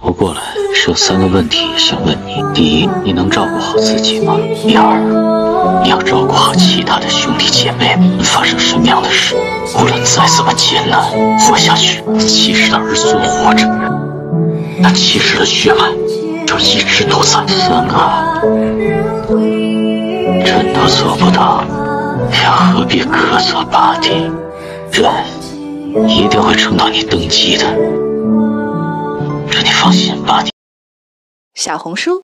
我过来是有三个问题想问你：第一，你能照顾好自己吗？第二，你要照顾好其他的兄弟姐妹们。发生什么样的事，无论再怎么艰难，活下去，七世的儿孙活着，那七世的血脉就一直都在。三个，真都做不到，又何必苛责八弟？朕一定会撑到你登基的。小红书